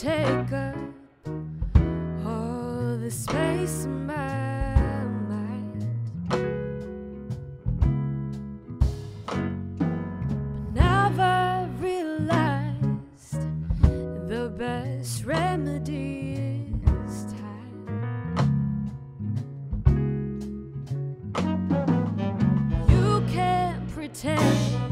take up all the space in my mind. But now realized the best remedy is time. You can't pretend.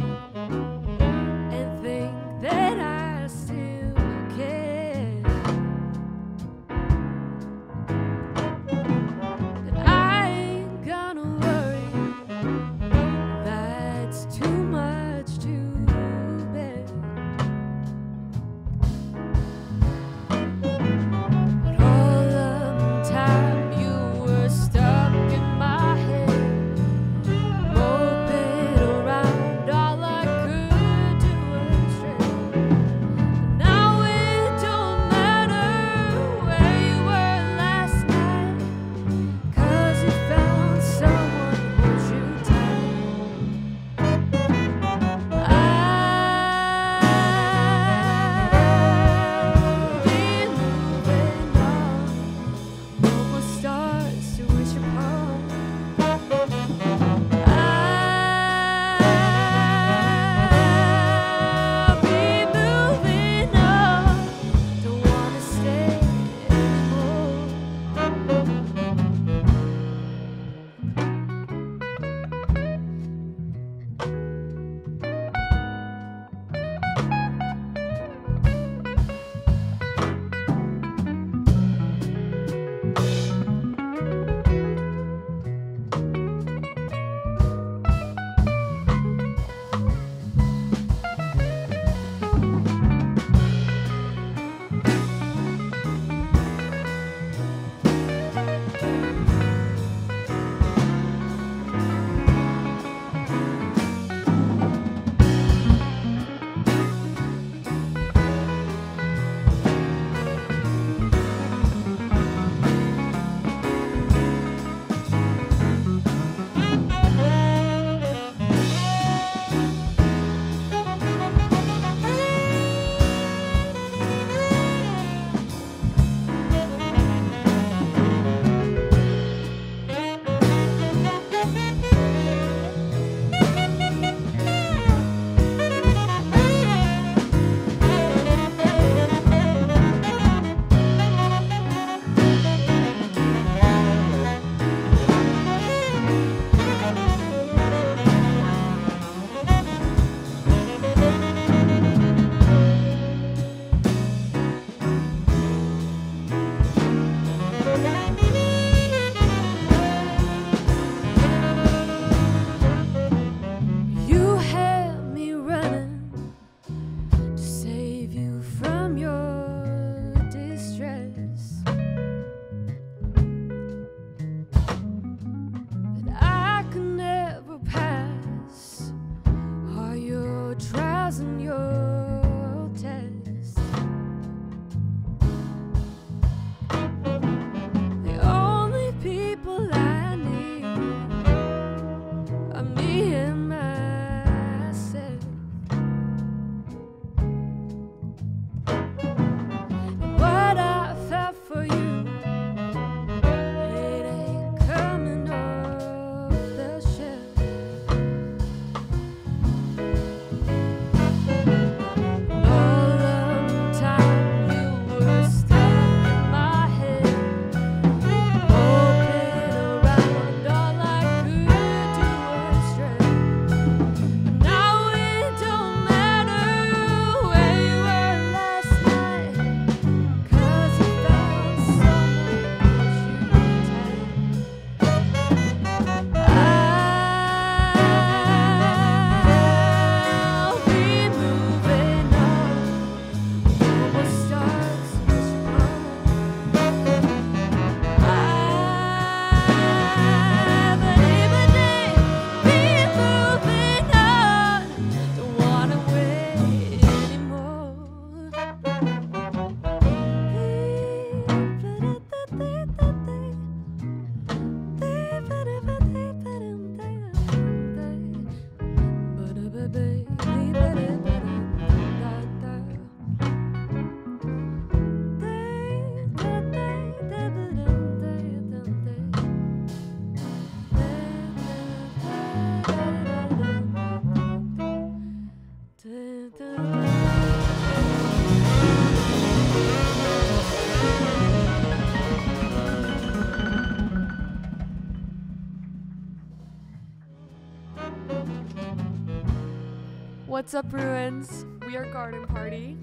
What's up, Bruins? We are Garden Party.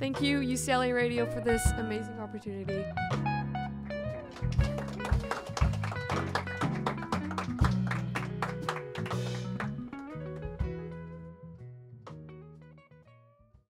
Thank you, UCLA Radio, for this amazing opportunity.